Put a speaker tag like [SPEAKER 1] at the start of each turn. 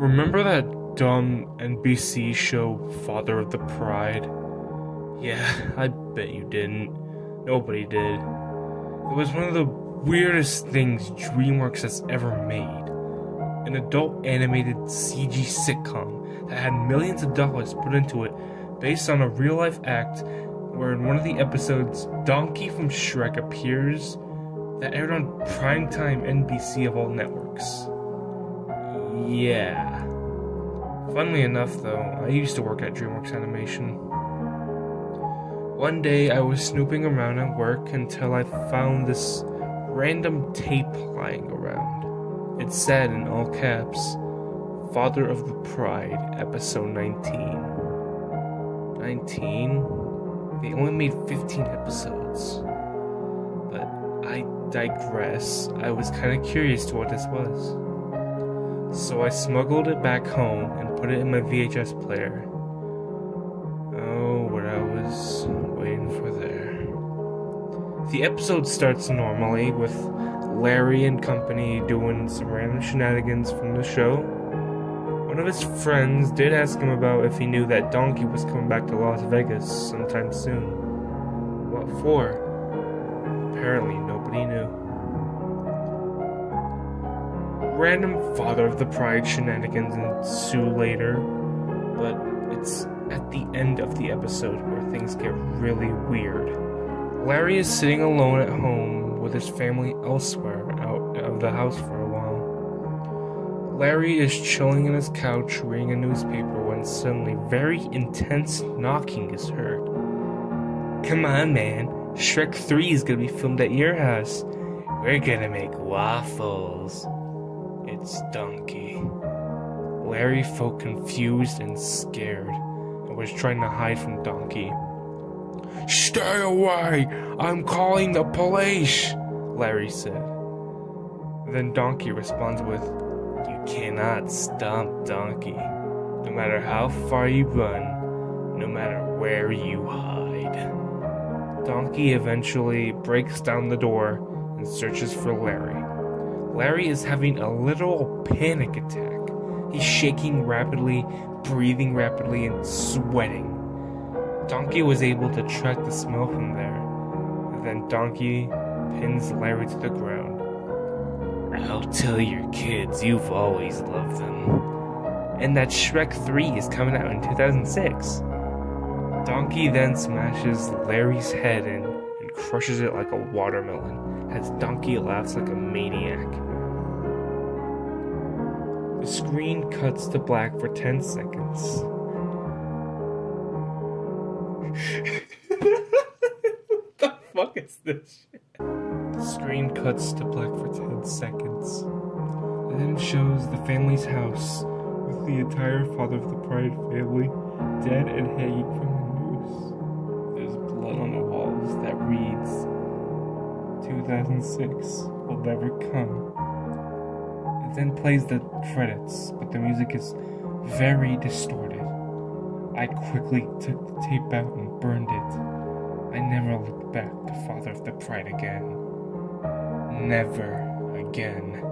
[SPEAKER 1] Remember that dumb NBC show, Father of the Pride? Yeah, I bet you didn't. Nobody did. It was one of the weirdest things DreamWorks has ever made. An adult animated CG sitcom that had millions of dollars put into it based on a real life act where in one of the episodes, Donkey from Shrek appears that aired on primetime NBC of all networks. Yeah. Funnily enough, though, I used to work at DreamWorks Animation. One day I was snooping around at work until I found this random tape lying around. It said in all caps, Father of the Pride, episode 19. 19? They only made 15 episodes. But I digress. I was kind of curious to what this was. So I smuggled it back home and put it in my VHS player. Oh, what I was waiting for there. The episode starts normally with Larry and company doing some random shenanigans from the show. One of his friends did ask him about if he knew that Donkey was coming back to Las Vegas sometime soon. What for? Apparently, nobody knew. Random Father of the Pride shenanigans ensue later, but it's at the end of the episode where things get really weird. Larry is sitting alone at home with his family elsewhere out of the house for a while. Larry is chilling on his couch reading a newspaper when suddenly very intense knocking is heard. Come on, man. Shrek 3 is gonna be filmed at your house. We're gonna make waffles. It's Donkey. Larry felt confused and scared and was trying to hide from Donkey. Stay away! I'm calling the police! Larry said. Then Donkey responds with, You cannot stop Donkey. No matter how far you run, no matter where you hide. Donkey eventually breaks down the door and searches for Larry. Larry is having a literal panic attack. He's shaking rapidly, breathing rapidly, and sweating. Donkey was able to track the smell from there. Then Donkey pins Larry to the ground. I'll tell your kids you've always loved them. And that Shrek 3 is coming out in 2006. Donkey then smashes Larry's head in crushes it like a watermelon as Donkey laughs like a maniac. The screen cuts to black for 10 seconds. what the fuck is this shit? The screen cuts to black for 10 seconds. And then shows the family's house with the entire Father of the Pride family dead and hanging from 2006 will never come. It then plays the credits, but the music is very distorted. I quickly took the tape out and burned it. I never looked back to Father of the Pride again. Never again.